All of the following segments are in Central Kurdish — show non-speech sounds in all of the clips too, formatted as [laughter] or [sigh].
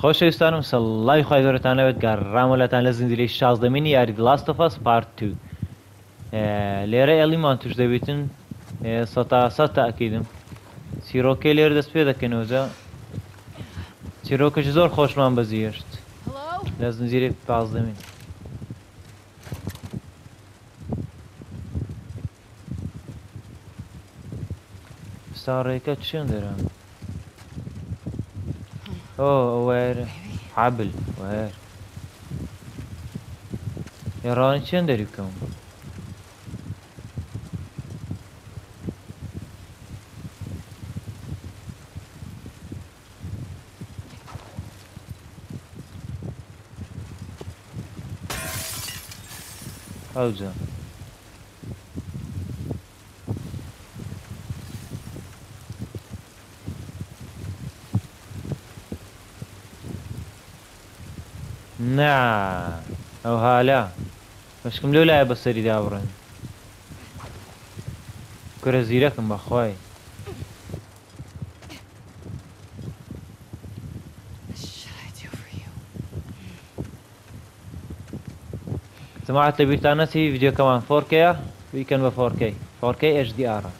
خۆشەویستانم سەڵی خی گەورەتان لەوێت گەڕامەلەتان لە زیندلی شازدەمینی یاری دڵاستەفاس پارت و لێرە ئەلیمان توش دەبیتن سە تاکیدم چیرۆکی لێر دەست پێ دەکەنەوەجا چیرۆکەش زۆر خۆشمان بەزیشت لە زنجیری پازدەمین ساڕێکە چند دەران؟ اوه وارد حبل وارد يراني چندركم اوزان آه، نا نعم. او بس كم لو لای بسری دابرن کر كم اخوي بخوای سماعت لبیتانه سی فيديو كمان 4K ويكن ب 4K 4K HDR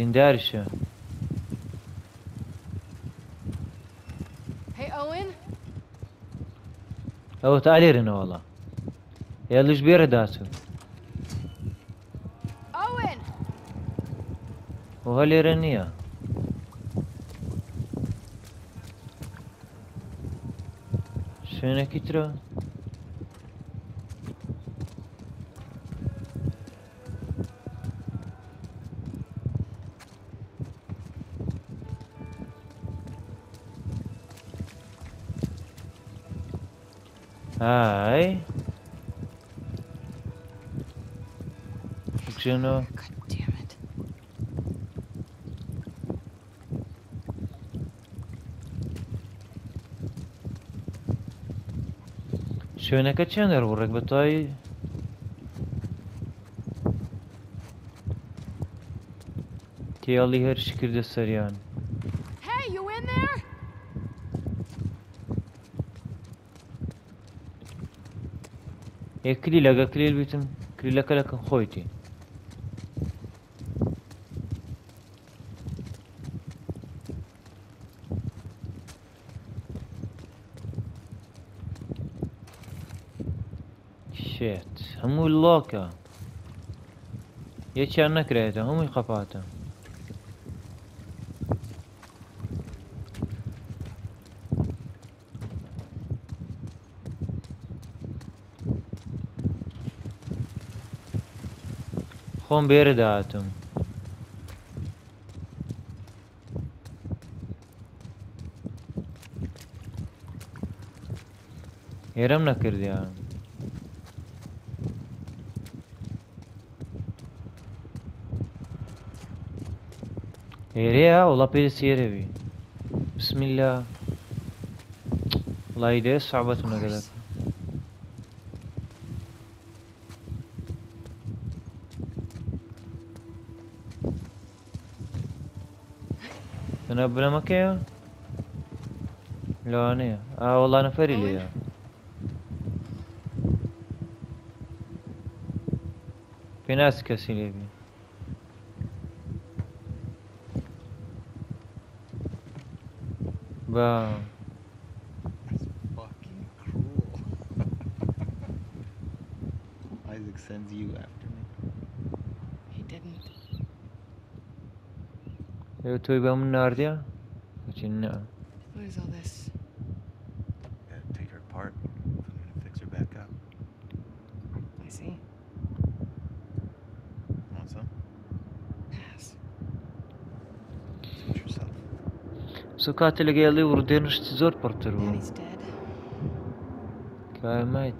Grindarish. Hey Owen. أو تعالي رنا والله. يلا جبير داسو. Owen. وهلي رنيا. شنو كتره؟ Hi. Juno. God damn it. شوێنەکە چێنە ڕوڕێک بە تای تێڵی هەرش کردە سەریان. هي إيه، کلیلەگە کلیل بتم کلیلەکە لەکەم خۆیتی شێت هەموو لۆکە یەکیان نەکرێتە همو خەپاتە خۆم بێرە داهاتم هێرم نەکردیان هێرەیە وڵا پێ سێرەوی بسمیلا لای دێ سابەت نەگەلەکە Kena berapa ke? Lah ni. Ah, lá na feri liya. Finesse que assim livre. Bom. Peygamber nerede ya? Senin ne? What is all this? Take her apart. Fix her back up. I see. Want some? Pass. Suit yourself. Scotele geldi vurdu denir 4 partır bu. He's dead. Kıyamet.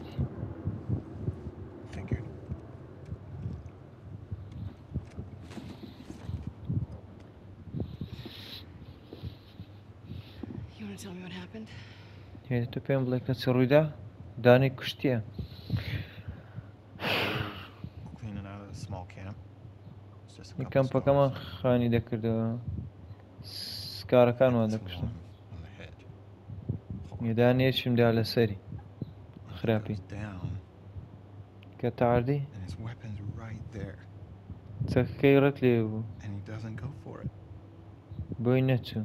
تو پێم بڵێ کە چڕوویدا دانی کوشتیە کەم پەکەمان خانی دەکردەوە سکارەکانوان دەکشتن یدانێکشمدا لە سەری خراپی کە تاردی چەکەی ڕەت لێ بوو بۆی نەچوو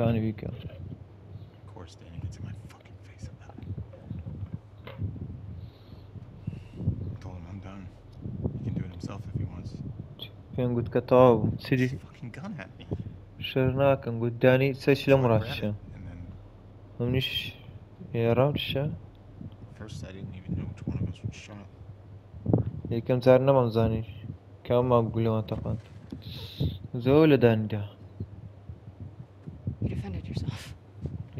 Johnny, you go. Of course, Danny gets in my fucking face about it. I told him I'm done. He can do it himself if he wants. فين قد كتاب سيدي شرناك نقول داني سيش لمراشة ومنش يا رامشة الشام زارنا ما مزانيش كم ما بقول ما زول داني ده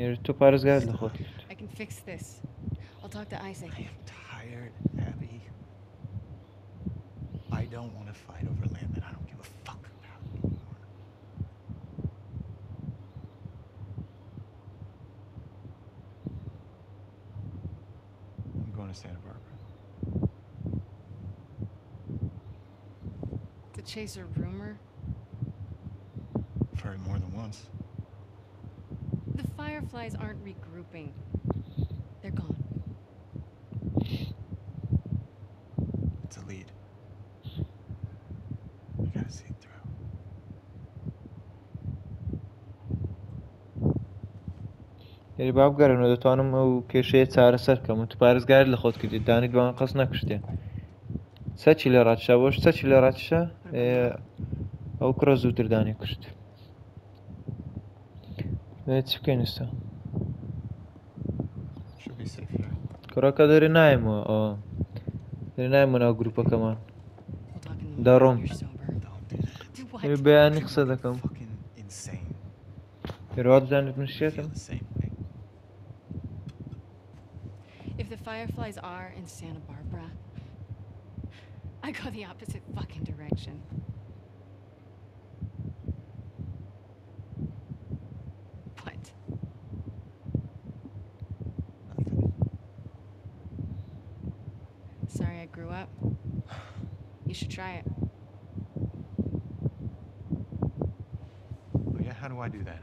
You're too far I can fix this. I'll talk to Isaac. I am tired, Abby. I don't want to fight over land that I don't give a fuck about anymore. I'm going to Santa Barbara. To chase a rumor? I've heard more than once. fireflies aren't regrouping. They're gone. It's a lead. We gotta see it through. یاری بابگەرم لە دەتوانم ئەو کێشەیە چارەسەر کەم و توپارێزگار لە خۆت کردی دانی دوان قەس نەکشتێ سەچی لە ڕاتشا بۆش سەچی لە ڕاتشە ئەو کوڕە زووتردانی کوشت. Witzkennissen. Caraca, da Rinaimo, ó. Oh. É Rinaimo não é o grupo a cama. Da Rom. Eu bem anexado a cama. Eu rodo já não esquece. If the fireflies are in Santa Barbara, I go the opposite fucking direction. do that?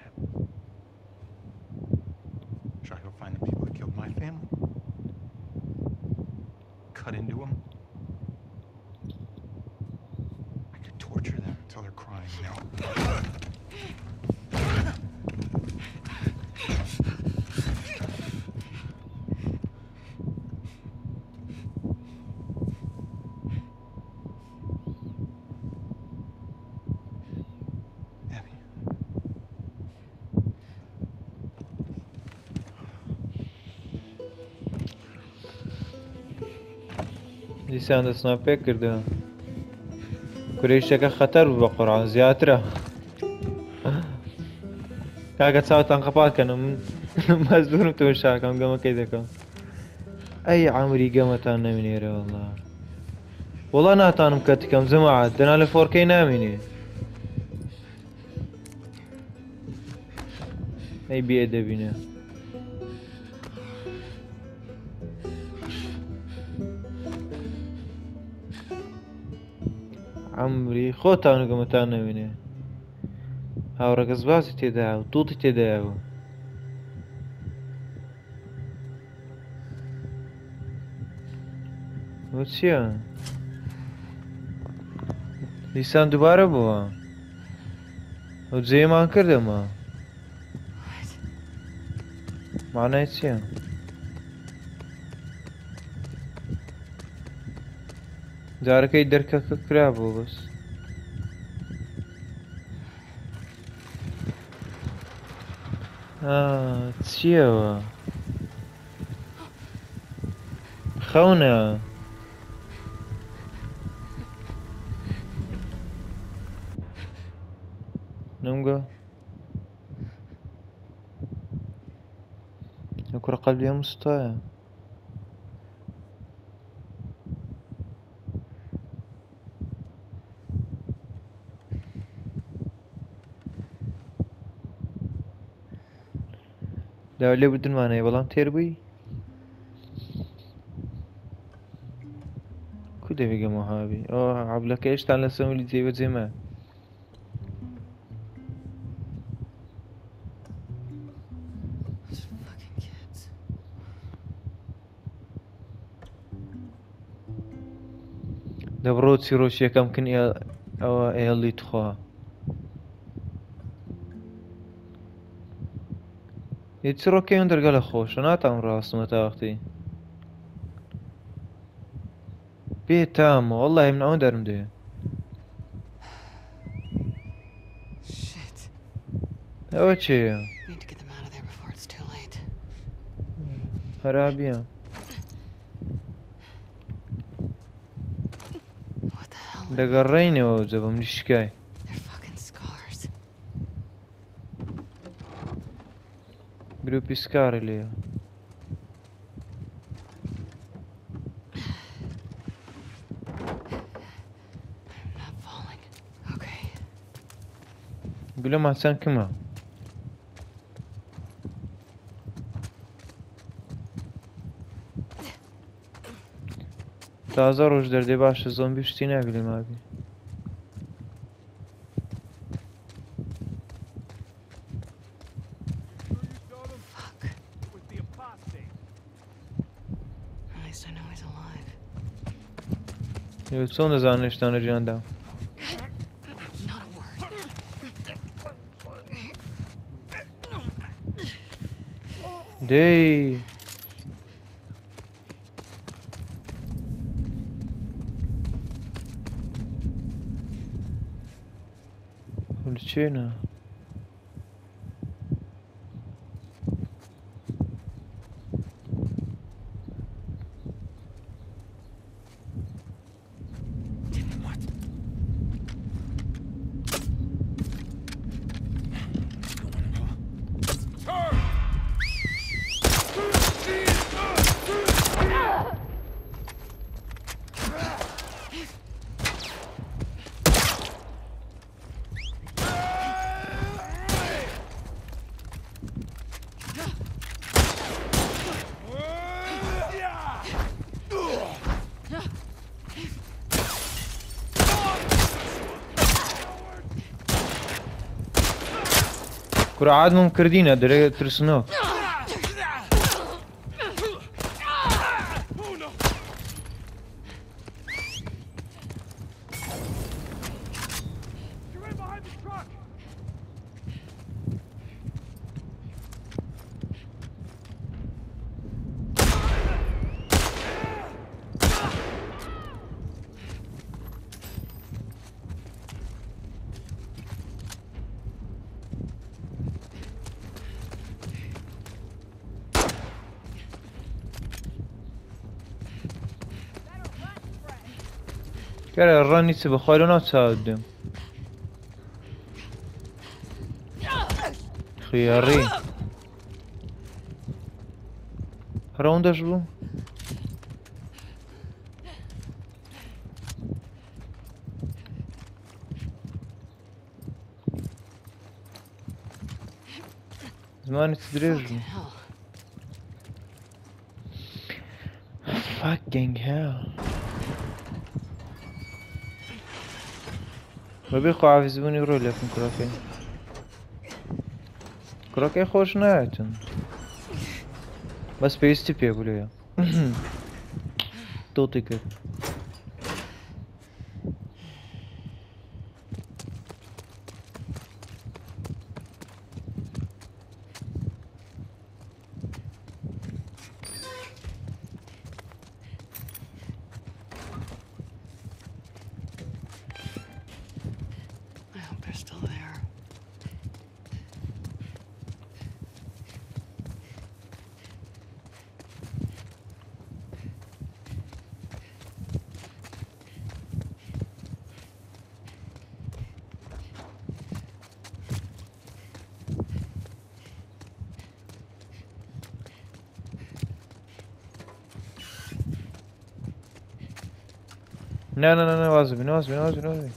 لسان پیک کرده که خطر با قرآن دیسان که پێ کردن کوریشتەکە خەتەر کنم قڕان تو کاگە چاوتان گمه که دکم ای عمری گمه ئەی نمینی گەمەتان والله والله وڵا تانم کت کم زماعت دنال فورکی نمینی ای بی ادبی نه عمری خۆتانگەمەتان نەوێنێ هاوڕەگەز بازی تێدا و دووتی تێدایەوە چییە؟ دیسان دووبارە بووە ئەو جێمان کردەمە مانای چییە؟ دارك اي دركك كرابو بس اه تشيو خونا نمغا نكرة قلبي مستوى لا لێ بدنمانەیە بەڵام تێر بووی کو دەبێگە مەهاوی ئەو عبلەکە هێشتان لە سەولی جێوە جێمە دەبڕۆ چیرۆشیەکەم کن ئەوە ئێڵی تخوا هیچ ڕۆکەیان دەرگە لە خۆشە ناتان ڕاستمە تاوەختی بێ تام و وڵی من ئەوە دەرم دێ ئەوە چێە خرابە دەگەڕێینەوە جەبم نیشکای Biri piskariyle ya. Gülemezsen kim o? Daha zor hocalar diye başlasam bir şey ne abi. Eu sou nos honestando de andar. Dei. Onde Lucina. Admin Cardinha, direito tradicional. نیست به خاله خیاری هرون آره، داشت زمانی تدریج ببین خواهی زبونی رو لفن کراکی کراکی خوش نایتون بس پیستی پی بولیا تو تکر abi بناز بناز بناز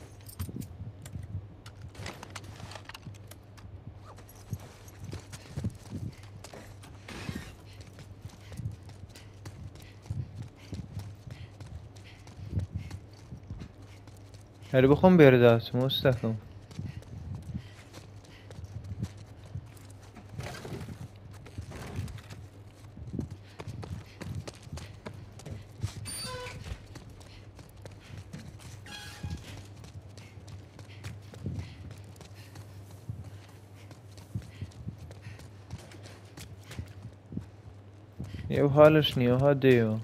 هل بخون بیارده هستم استخدم Olha, Shinho, rodeio.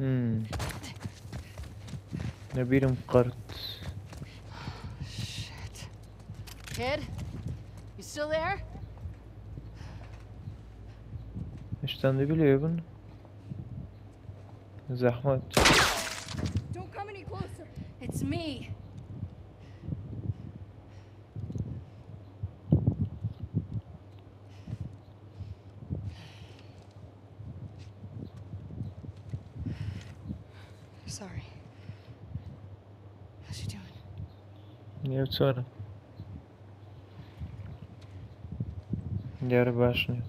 Hum. Abrir um corte. Shit. Kid? You still there? Estando gelegen. Zahmet. me. Sorry. How's she doing? Я в царе. Я рыбашня.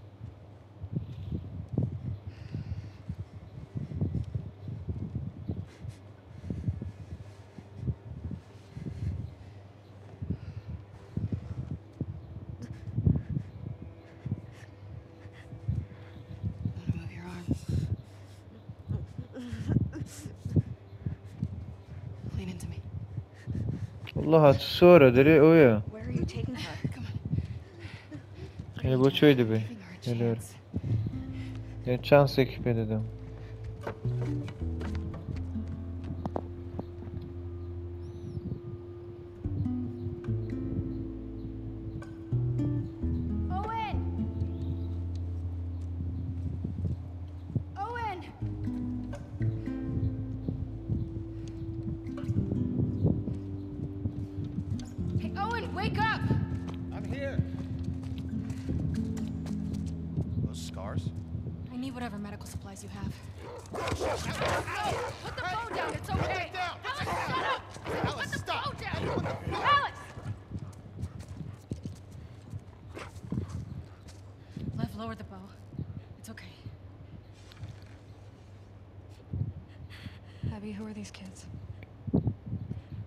Allah'a sonra o ya. [laughs] Hele bu çöydü be. Helal. Ya çans ekibi dedim. need whatever medical supplies you have. Ow! Put the down, it's okay! Down. Alex, shut up! Alex, Put the stop. down! Alex! Lev the bow. It's okay. Abby, who are these kids?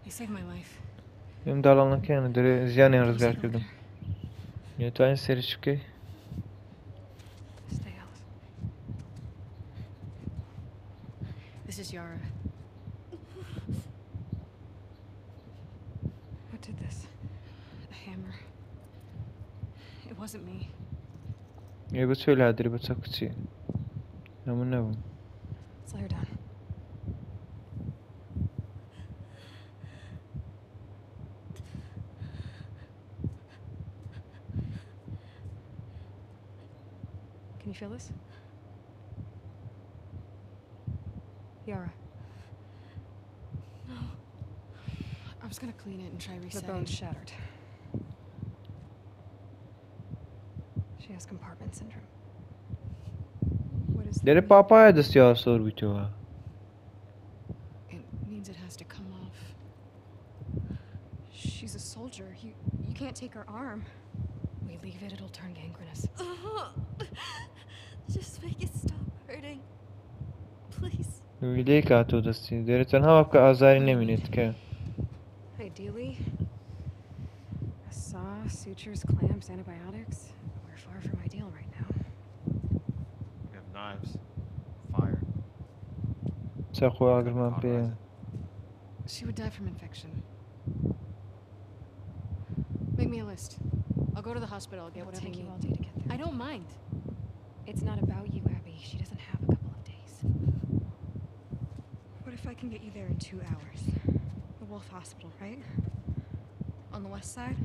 They saved my life. Benim dalanan kendileri ziyan en rüzgar kırdım. seri çıkıyor. Я вот сюда дрю вот сакти. Нам не вон. Slow down. Can you feel this? Yara. No. I was gonna clean it and try resetting. The bone's shattered. has compartment syndrome. What is Dere papaya dışıyor or bir çoğa. It means it has to come off. She's a soldier. You you can't take her arm. We leave it, it'll turn gangrenous. [laughs] just make it stop hurting. Please. ویلی کاتو دستی There's تنها وقت آزاری نمینید Ideally, a saw, sutures, clamps, antibiotics. Knives. Fire. Це хуя She would die from infection. Make me a list. I'll go to the hospital. I'll get whatever you all day to get there. I don't mind. It's not about you, Abby. She doesn't have a couple of days. What if I can get you there in two hours? The Wolf Hospital, right? On the west side?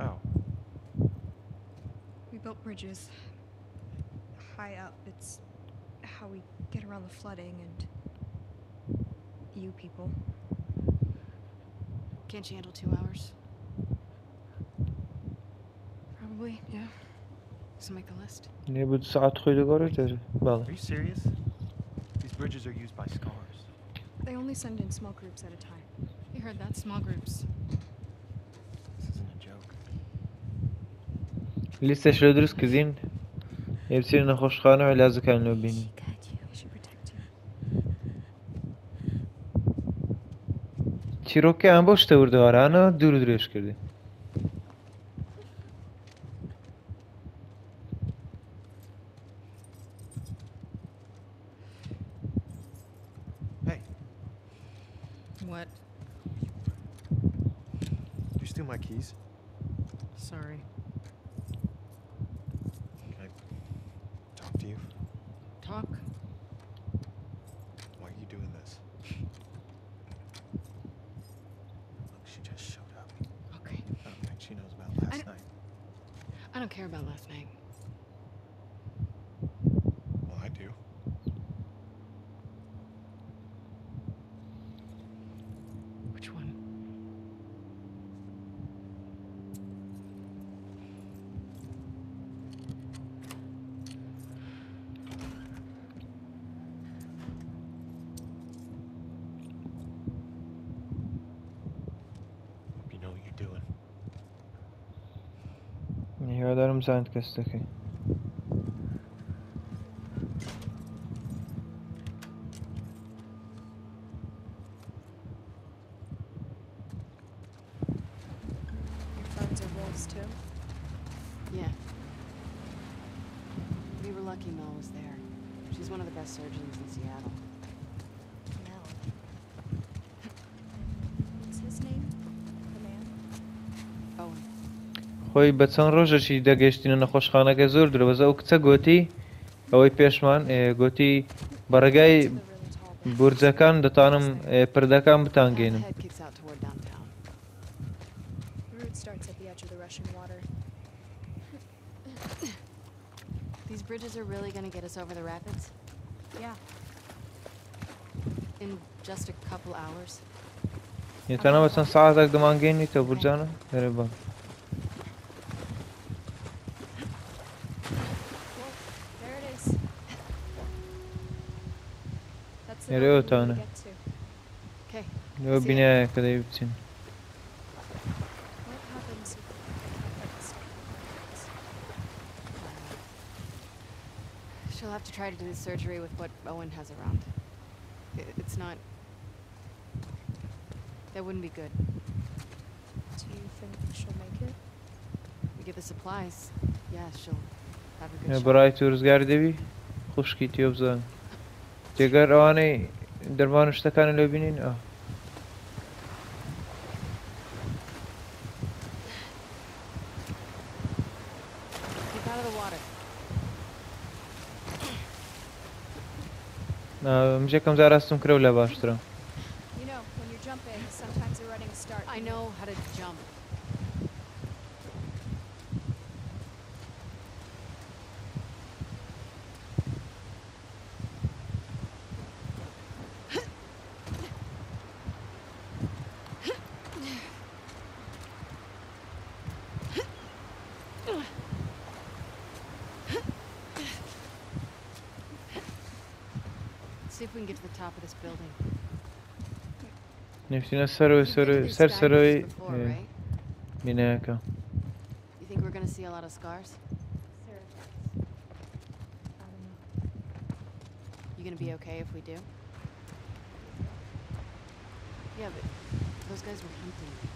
How? We built bridges, high up. It's how we get around the flooding and you people. Can't you handle two hours? Probably, yeah. So make a list. Well. Are you serious? These bridges are used by scars. They only send in small groups at a time. You heard that? Small groups. This isn't a joke. Liste Schröders gesehen? هێرچی نەخۆشخانەوە لازەکانەوە بینی چیرۆکیان بۆ شتە وردەوارانە دوور درێژ کردی ئەمزانت کەس دەکەی. ئەوەی بە چەند ڕۆژەشی دەگەشتینە نەخۆشخانەکە زۆر درەوەزە ئەو کچە گوتی ئەوەی پێشمان گوتی بەڕێگای بورجەکان دەتانم پردەکان بتانگەینم. bridges are really going to get us over the rapids? Yeah. In just a couple hours. یتنها بسن ساعتك دمانگین نیتا برجانا؟ هره با. Nereye o tane? O binaya kadar gitsin. She'll have to try to do the surgery with what Owen has around. It's not... That wouldn't be good. Do you think she'll make it? We get the supplies. Yeah, she'll have a good shot. برای تو روزگار دیوی خوش کیتی جێگەر ئەوانەی دەرمان شتەکان لێ بینین ئەو مژێکم زاراستم کرە و لە باشترە building. You think we're gonna see a lot of scars? You gonna be okay if we do? Yeah, but those guys were hunting me.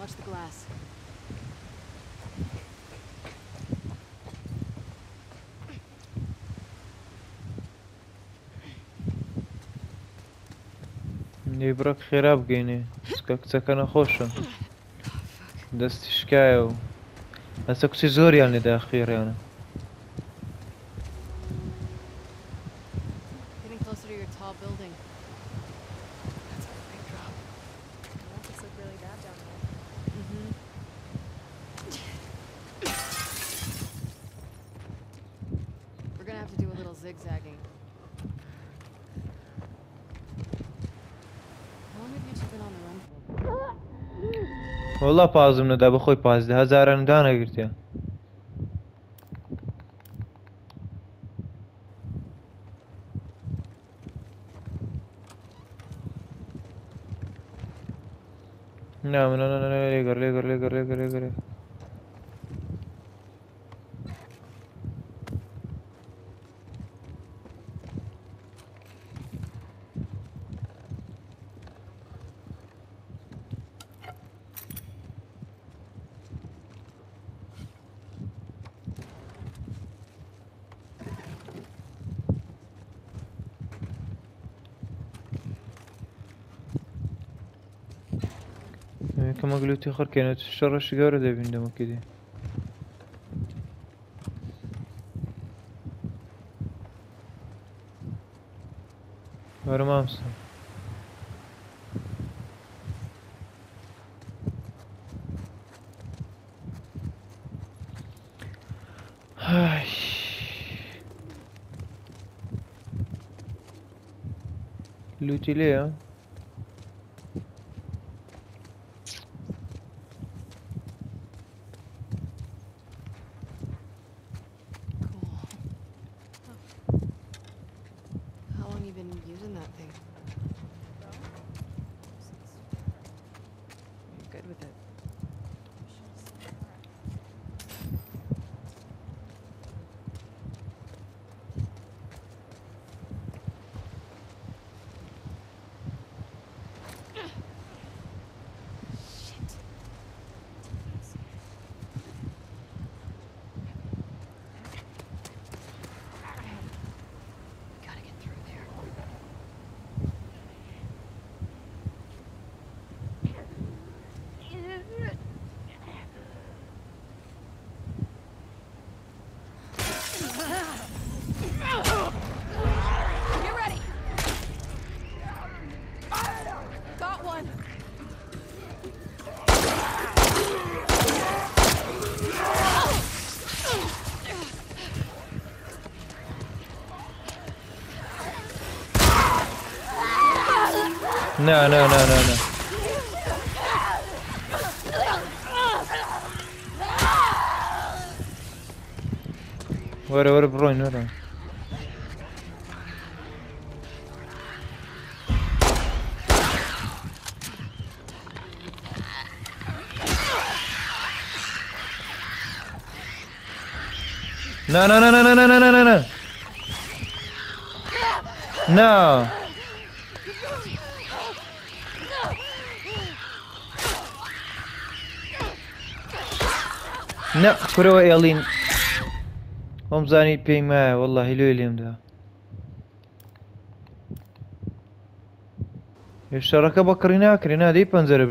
Watch the glass. نێبرەک خێرا بگەینێ کە کچەکە نەخۆشە دەستی شکایە و ئەسە کچی زۆریان لێدا خێڕیانە وڵا پازم نەدا بەخۆی پازدە هەزاران دانەگرتیە نه نه نه نه لێگەر لێگەر لێگەر لێگەر لێگەر دوتی خور که نتو شر را را مکیدی برم امسان لوتیلی ها No, no, no, no, no. Vara, no, no. No, No, no, no, no, no, no, no, no, no. No. نە پرەوە ئێڵین ئەم زانی پێیم مایە وەڵا هیلۆی لێمدا شەڕەکە بەکڕی ناکرێ نادەی پەنجەرە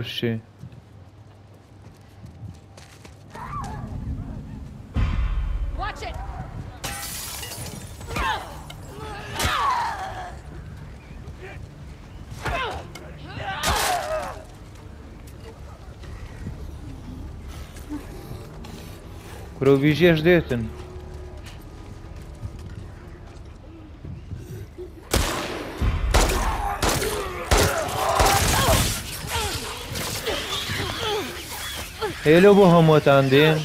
Provijies dėtin. Hele bu hamotan diye.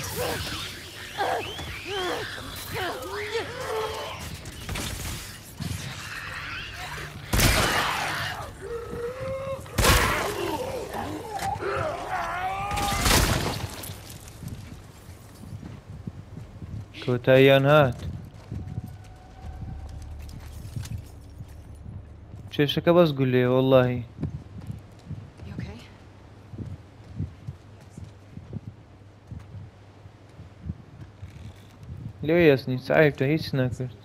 اكو هات شو شكا بس قول لي والله ليه يا سنين سعيفته هيش ناكرت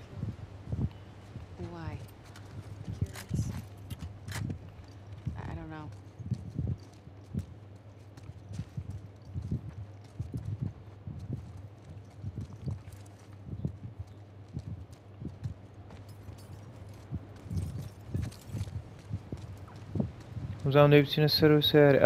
Tam hepsini sarı bir sever.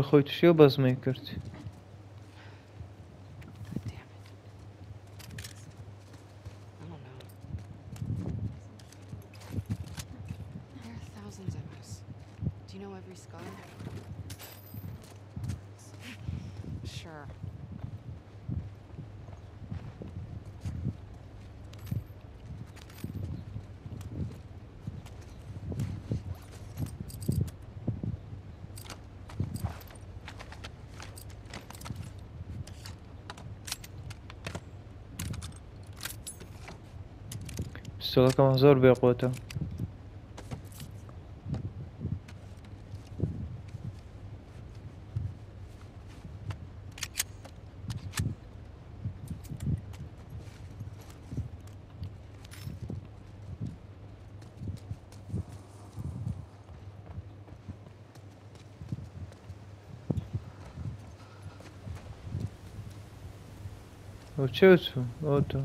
کارخۆی شێ بەزمەی کرد وذاك مهزوم بياقوته Учился, вот اوتو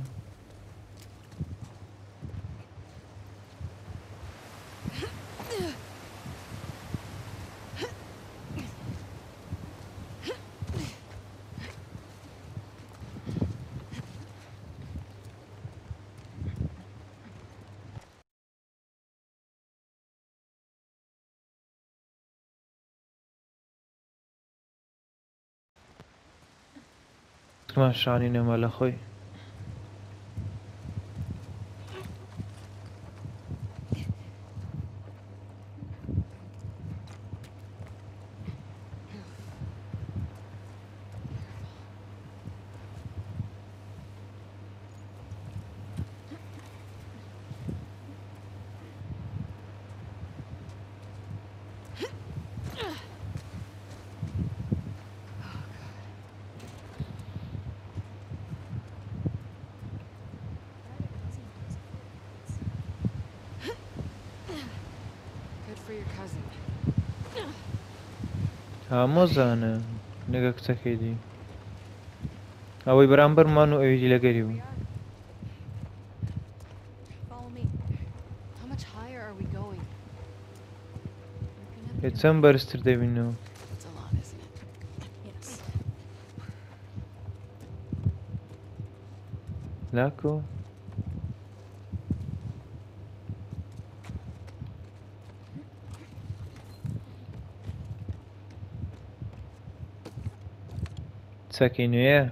شانی نێمە لە خۆی ئامۆزانە نەگە کچەکەی دی ئەوەی بەرامبەرمان و ئەوی لەگەری بوو چەند بەرزتر دەبینەوە لاکۆ Sabe quem não é?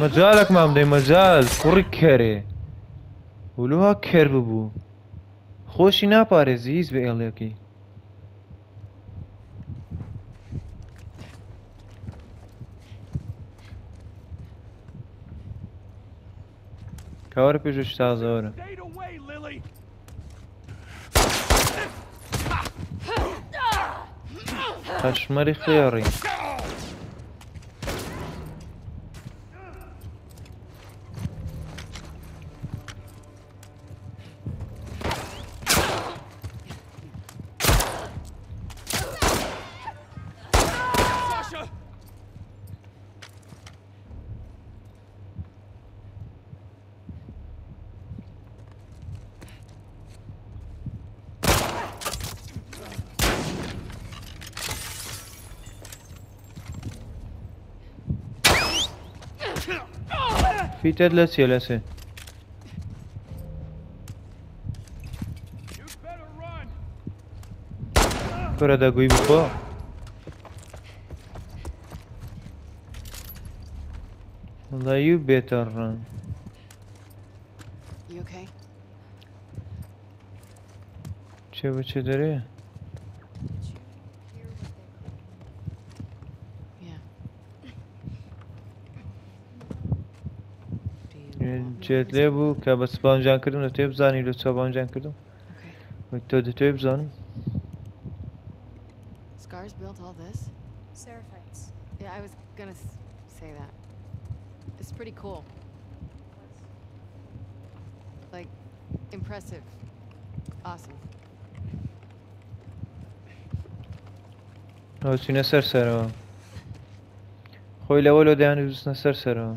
مەجارێک مام دەی مەجاز کوڕی کەرێ ولوها کەر ببوو خۆشی ناپارێزی هیچ بە ئێڵێکی کەوەرە پێش شتا زۆرە پەشمەری خێڕی Interle CLS. Fără de gui bupă. Well, you better run. You okay? Ce vă ce de rea? چێت لێ بوو کە بە سپانجان کردم لە تێ بزانی لە چابانجان کردم تۆ دە تێ بزانم Scars built all this? Seraphites. Yeah, I was gonna say that. It's pretty cool. Like, impressive. Awesome. ئەو چینە سەر سەرەوە. خۆی لەوە لە دایان بستنە سەر سەرەوە.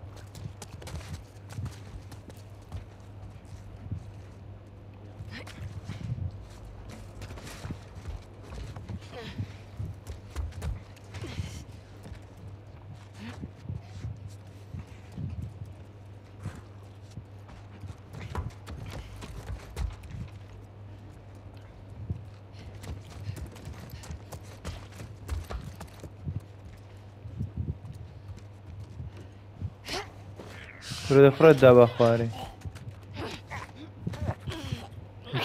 کوڕت دا بە خوارێ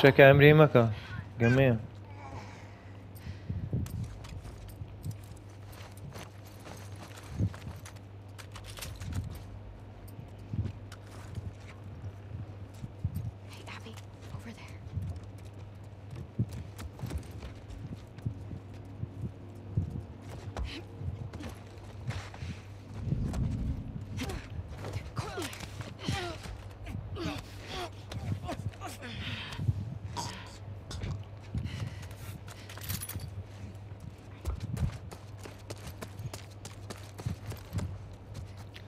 شەکە ئەمری مەکە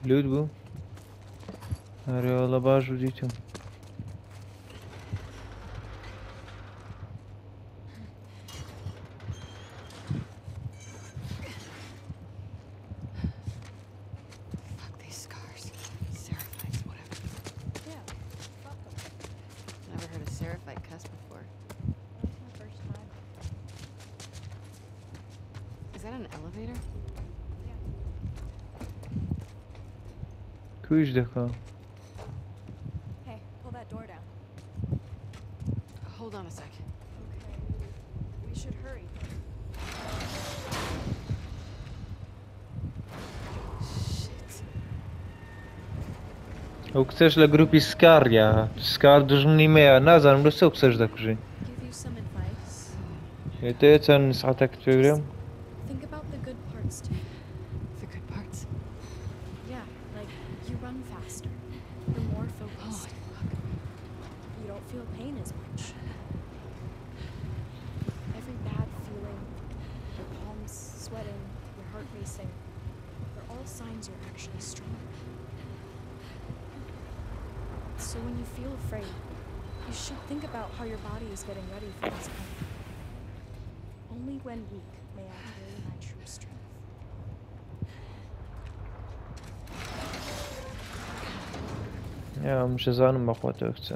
был, був. Оріолабажу детям. už dechá. Hey, pull that door down. Hold on a sec. Okay. We should hurry. Ако chcеш да групи Скар, я. Скар дужни ме, я назад, но се обсъжда, кажи. Ето е цен сата, като време. شەزانم بەخۆ تۆ کچە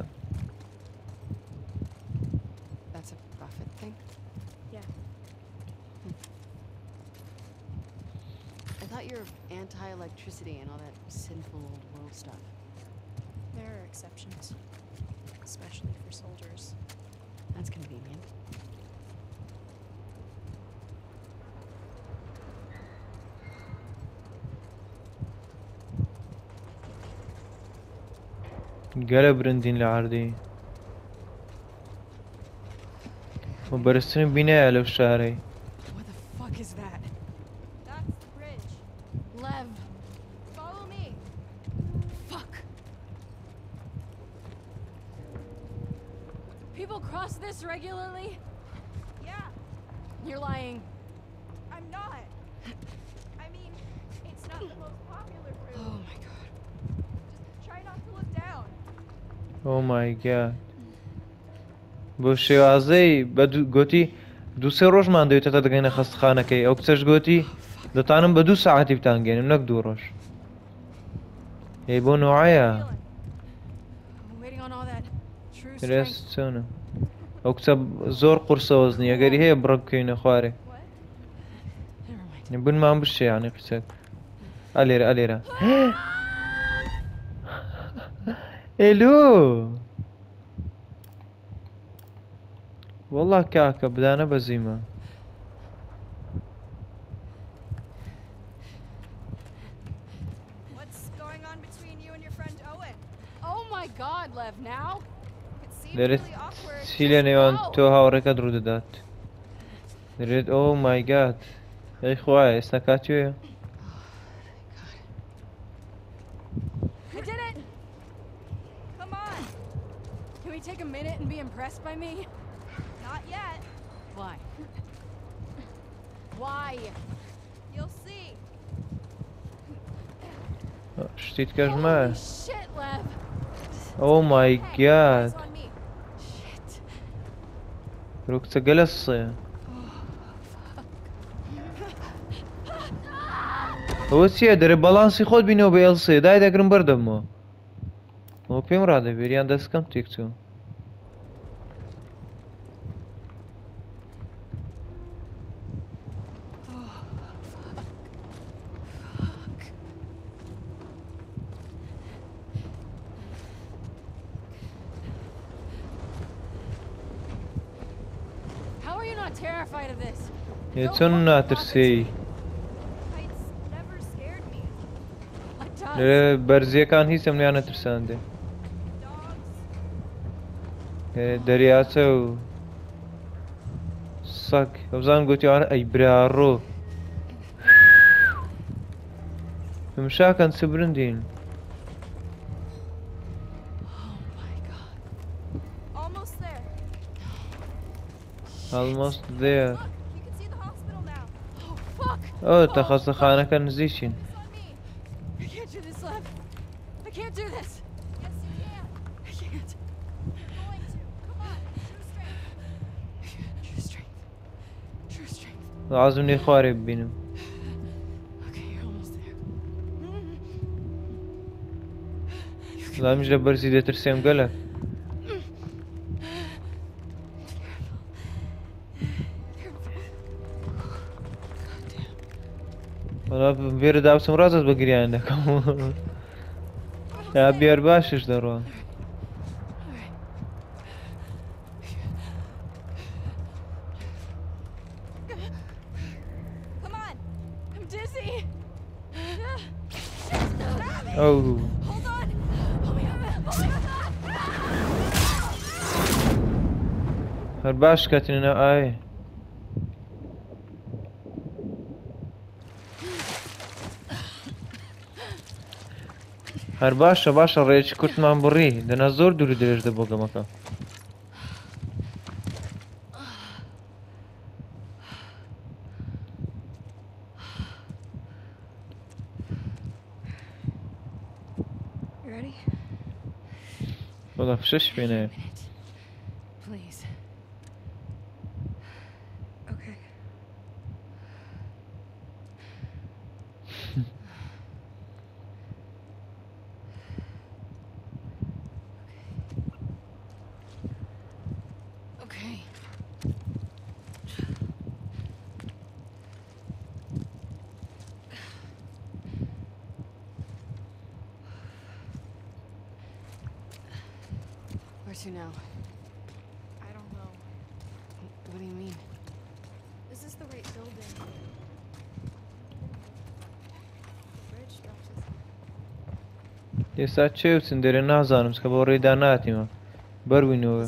انقلب برندين العرضي وبرسم بناء على في کرد بۆ شێوازەی بە گوتی دووسێ ڕۆژمان دەوێتە دەگەینە خستخانەکەی ئەو کچەش گوتی دەتانم بە دوو ساعتی بتان گەێنم نەک دوو ڕۆژ هی بۆ نوعایە چۆنم ئەو کچە زۆر قورسەوەز نیە گەری هەیە بڕە بکەینە خوارێ بنمان بشێ یانە قچێک ئەلێرە ئەلێرە [laughs] ئێلو Vallahi kaka بدانە بەزیمە دەرێت چی لە نێوان تۆ هاوڕێکە درو دەدات دەرێت ئەو مایگات ئەی خوایە ئێستا کاتێە Take a minute and be impressed by me. Why? You'll see. Oh, Shit, Lev. Oh my god. Shit. Rog să gălesă. Uite, de rebalans i hot bine obelse. Dai de grâmbărdă mă. Nu pim rade, veri an descam tic tu. چۆن ناترسی لە بەرزیەکان هیچ ئەملیان نەترساندێ دەریاچە و سەک ئەوزان گوتیوانە ئەی براڕۆ مشاکەن چ برندین oh Almost there. ئەو كان زيشين لازم لێ بينهم لا مش لە بەرزی دەترسێم گەلە Вера да сум разот багриан да кому. Да бер башиш даро. Oh. هر باش كاتنا اي هەر باشە باشە ڕێچ کورتمان بڕی دەنا زۆر دوور درێژ دە بۆ گەمەکە بەڵە شش پێێنێ. ئێستا چێوچن دەرێ نازانم کە بۆ ڕێدا ناتیمە بەروینەوە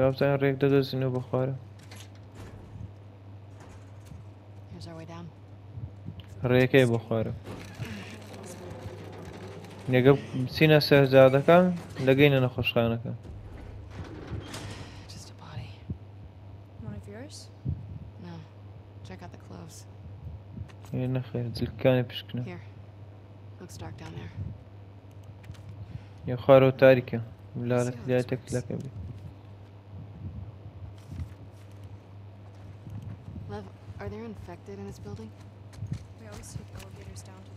یابزان ڕێک دەدەزینەوە بخوارە ڕێکەی بخوارە لەگە چینە سەرزادەکان لەگەینە نەخۆشخانەکە Check out the clothes. يلا خير زلكاني بشكنا يا خارو تاركة لا لك لا تكلك أبي Lev, are there infected in this building? We always take elevators down to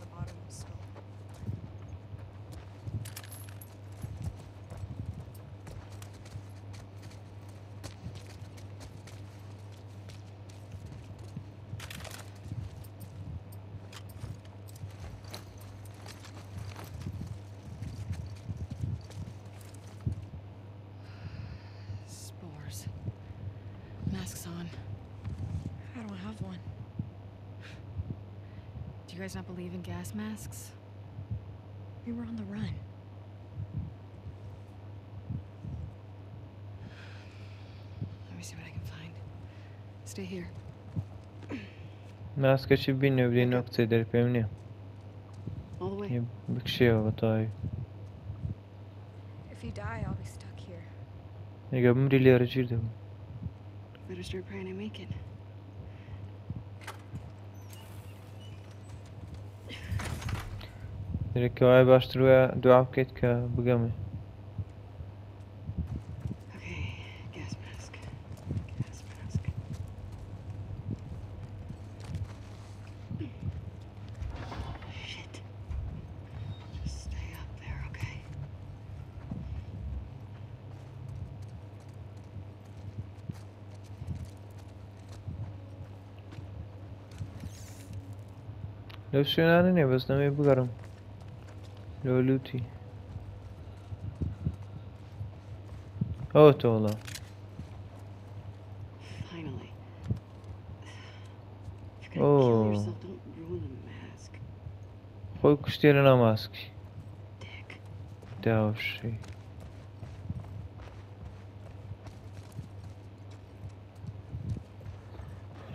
gas masks. We were on the run. Let me see what I can find. Stay here. All من از کشی بینه بری نکته در پیمنی یه بکشی و بطایی اگه بمری لیاره چیر دو Better start praying I make it. Rekel je baš druhá, druhá ketka, bugami. Dövüş yöneldi niye? Ben bularım. Revoluti. Oh Tola. Finally. Oh. Koy kuş yerine mask. Dalszy. Şey.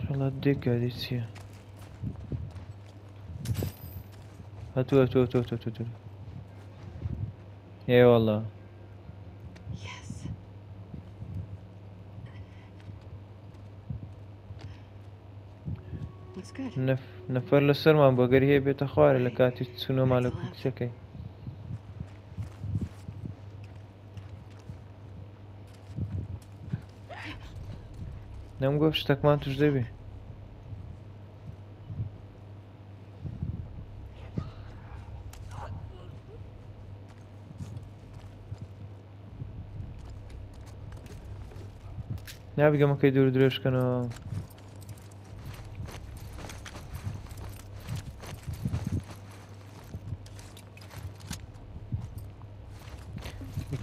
Şala dik edilsin. Hadi hadi hadi hadi hadi. ئێوەڵە نەفەر لە سەرمان بەگەری هەیە بێتە خوارە لە کاتی چونەمان لە کوچەکەی نەم گۆ شتەکمان توش دەبێت Ne abbiamo che riescano...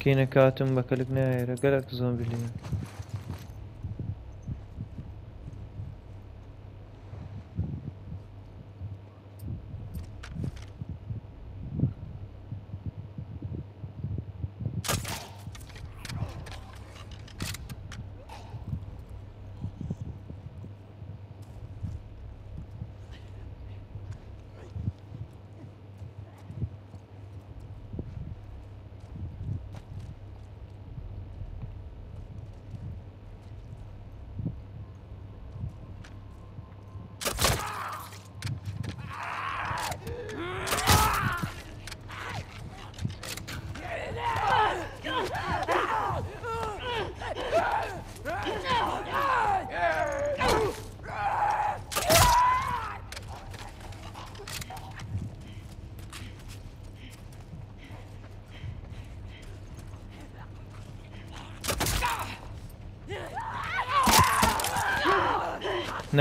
Yine katim bakalık ne ayıra. Galak zombiliğine.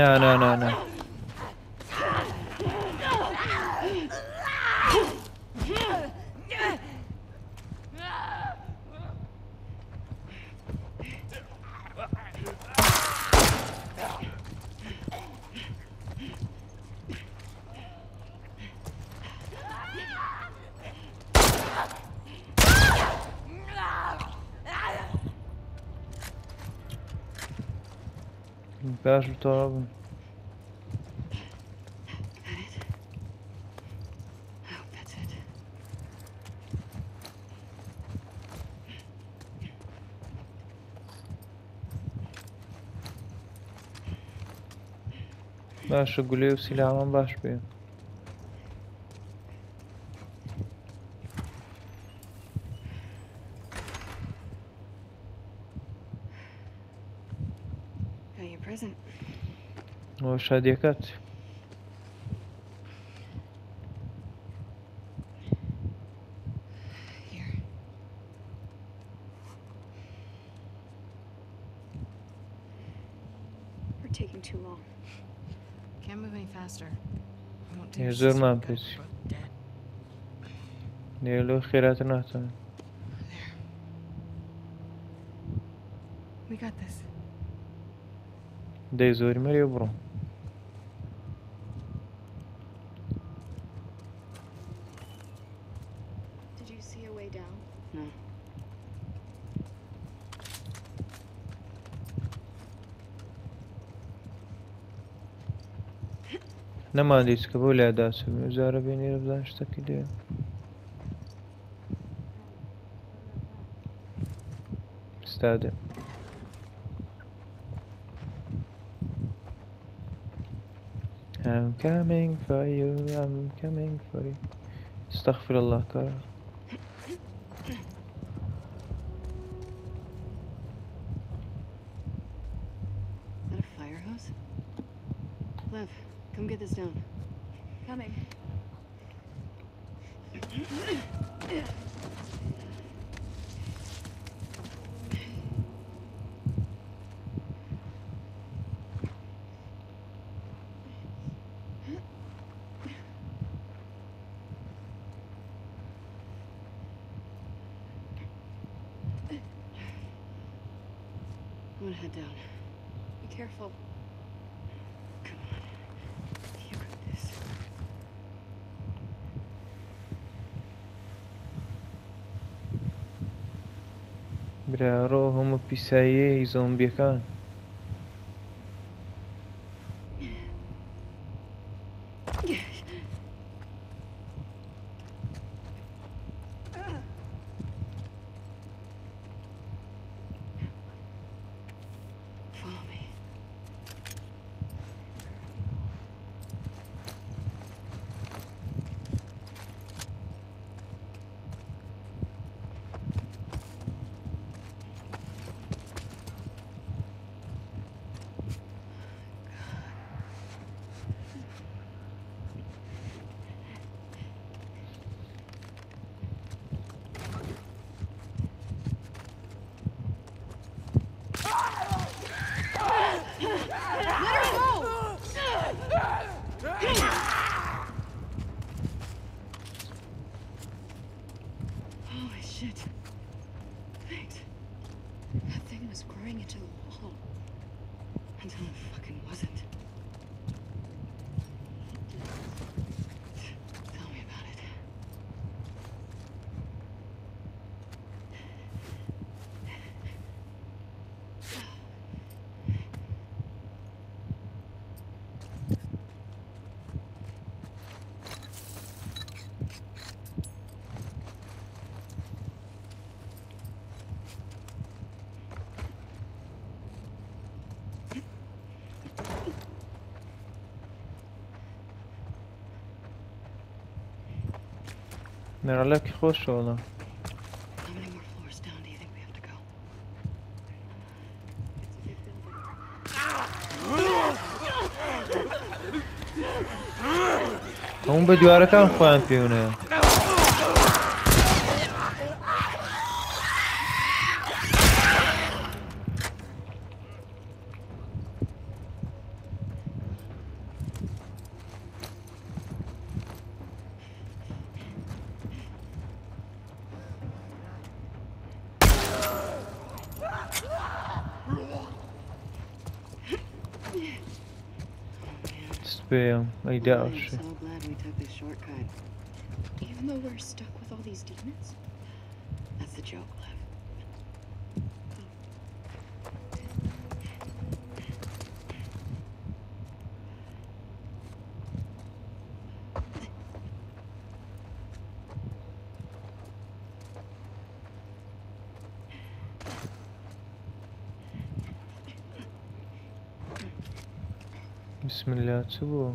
No, no, no, no. ajutaba. Ben şu Gulev silahımı baş bir. aşağı dikkat. Yeah, zor man, please. Neil, look here at another. We got this. They zor, Mario, bro. Нам адрес кабуля да сумю заработать, знаешь, что так идея. Стадо. I'm coming for you, I'm coming for you. Estağfirullah, Kara. پیساییەی زۆمبیەکان نرال که خوش شد همون خب به دیواره کم خواهند پیونه Bam, I doubt I'm so glad we took this shortcut. Even though we're stuck with all these demons, that's joke, left. 吃不。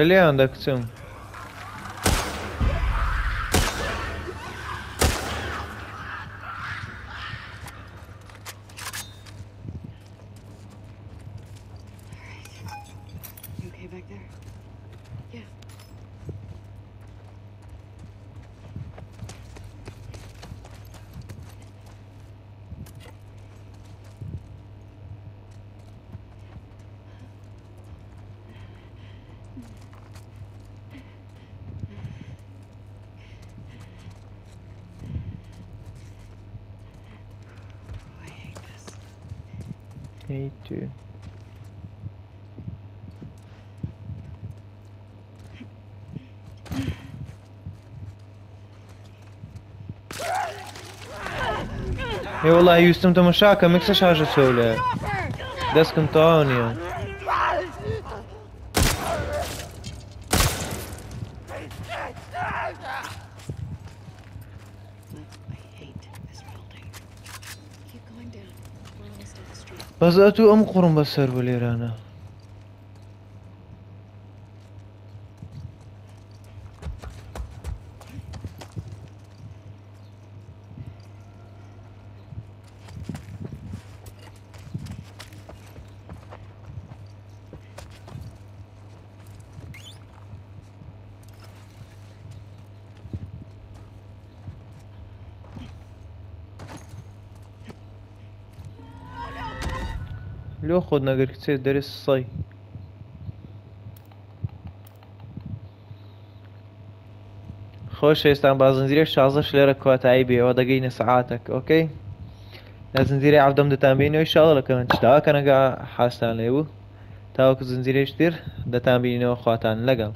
Далее он так цим. Okay back there? Yeah. need to. Йола, я юстим тому шака, микса шажа сюля. Дескам то он я. بەزات و ئەم قڕم بەسەر بە لێرانە خۆت نەگەر کچێت دەرێ سای خۆش ئێستان با زنجیرە شازەش لێرە کۆتایی بێەوە دەگەینە سعاتك ئۆکەی لە زنجیرە عفدەم دەتان بینەوەی شاڵە لەکەن چتاکەنەگە حاستان لێبوو تاوەکو زنجیرێشتر دەتان بینەوە خواتان لەگەڵ